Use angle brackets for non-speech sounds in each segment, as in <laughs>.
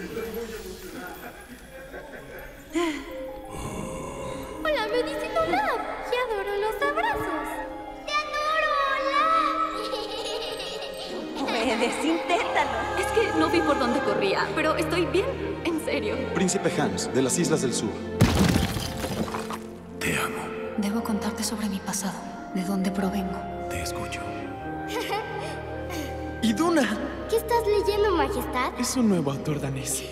<laughs> Hola, me visito Love. Y adoro los abrazos. ¡Te adoro, Olaf! <laughs> Puedes, inténtalo. Es que no vi por dónde corría, pero estoy bien, en serio. Príncipe Hans, de las Islas del Sur. Te amo. Debo contarte sobre mi pasado, de dónde provengo. Te escucho. <laughs> ¡Y Duna! ¿Qué estás leyendo, Majestad? Es un nuevo autor danés.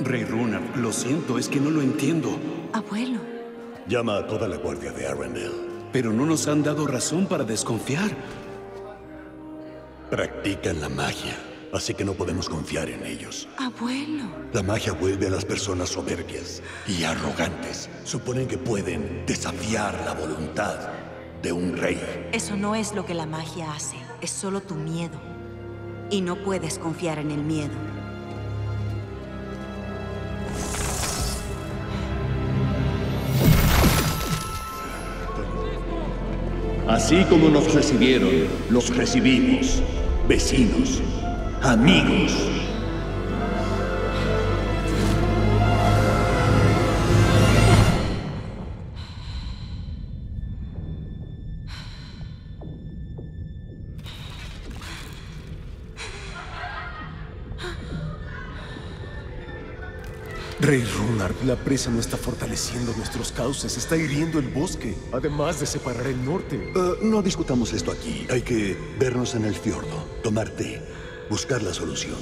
Rey Runar, lo siento, es que no lo entiendo. Abuelo. Llama a toda la guardia de Arendelle. Pero no nos han dado razón para desconfiar. Practican la magia, así que no podemos confiar en ellos. Abuelo. La magia vuelve a las personas soberbias y arrogantes. Suponen que pueden desafiar la voluntad de un rey. Eso no es lo que la magia hace. Es solo tu miedo. Y no puedes confiar en el miedo. Así como nos recibieron, los recibimos. Vecinos, amigos. Rey Runar, la presa no está fortaleciendo nuestros cauces, está hiriendo el bosque, además de separar el norte. Eh, no discutamos esto aquí. Hay que vernos en el fiordo, tomar té, buscar la solución.